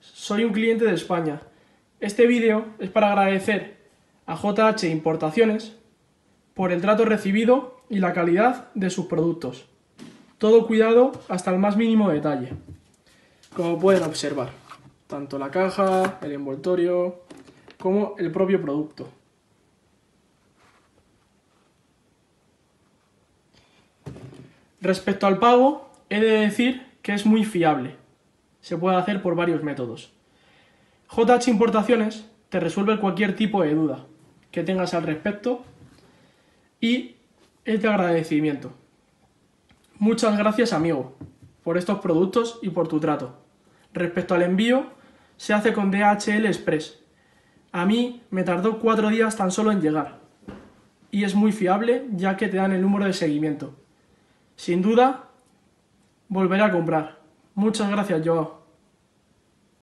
soy un cliente de España. Este vídeo es para agradecer a JH Importaciones por el trato recibido y la calidad de sus productos. Todo cuidado hasta el más mínimo detalle. Como pueden observar, tanto la caja, el envoltorio, como el propio producto. Respecto al pago, he de decir que es muy fiable. Se puede hacer por varios métodos. JH Importaciones te resuelve cualquier tipo de duda que tengas al respecto y es de agradecimiento. Muchas gracias amigo por estos productos y por tu trato. Respecto al envío, se hace con DHL Express. A mí me tardó cuatro días tan solo en llegar. Y es muy fiable ya que te dan el número de seguimiento. Sin duda, volveré a comprar. Muchas gracias, Joao.